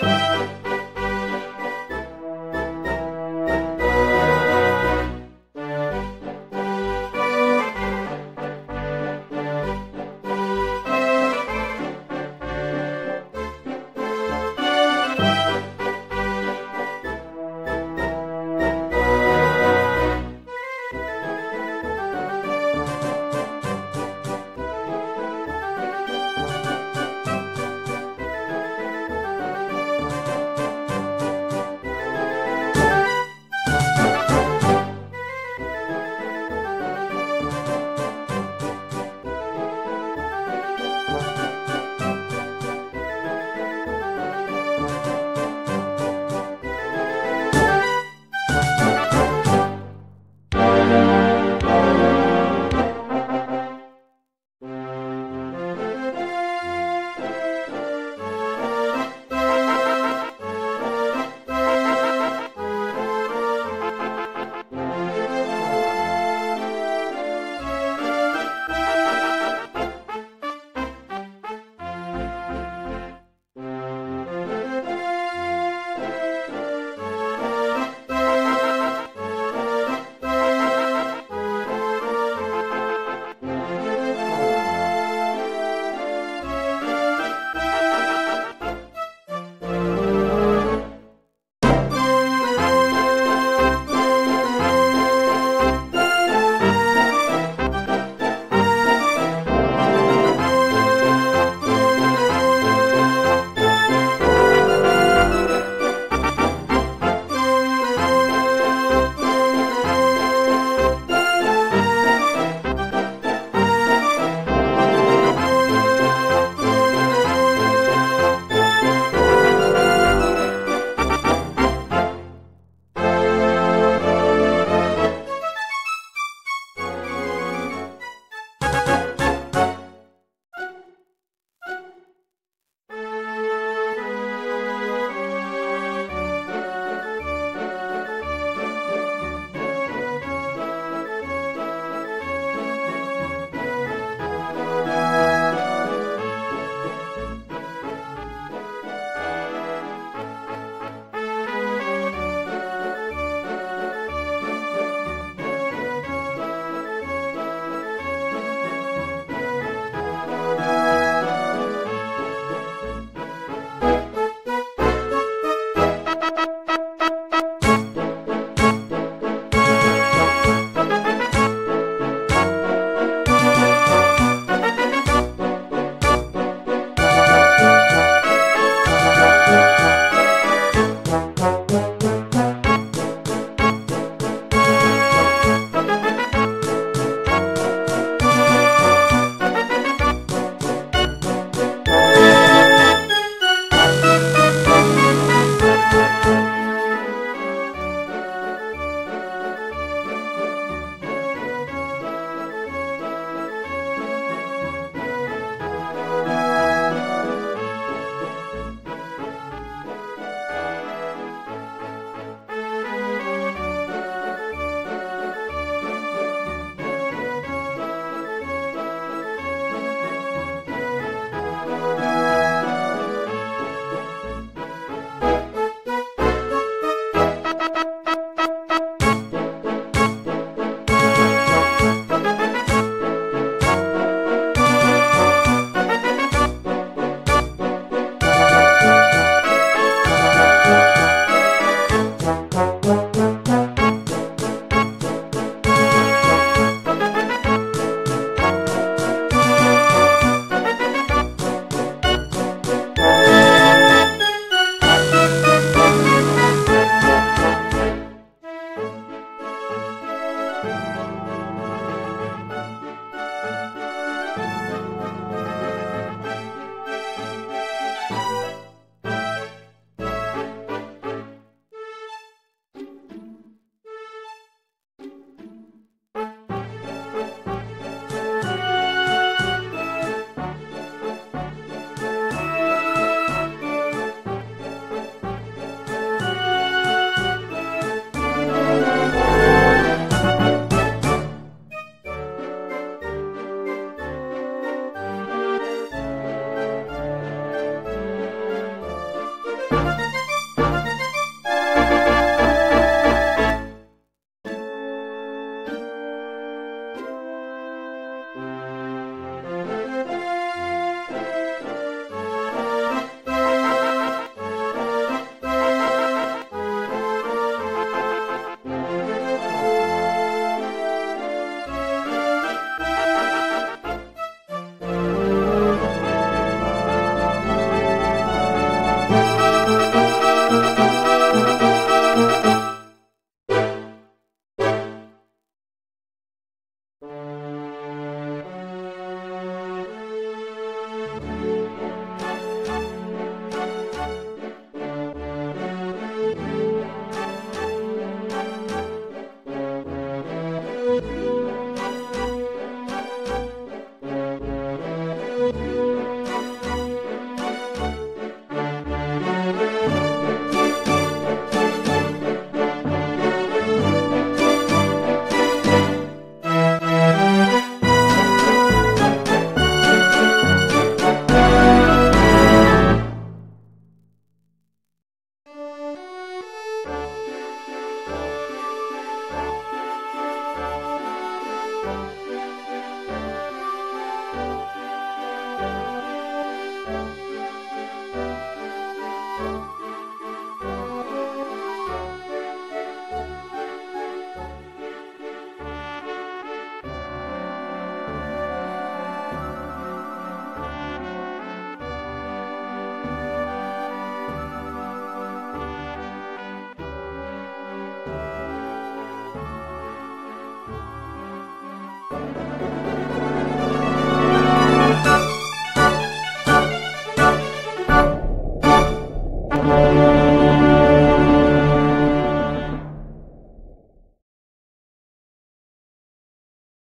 Bye.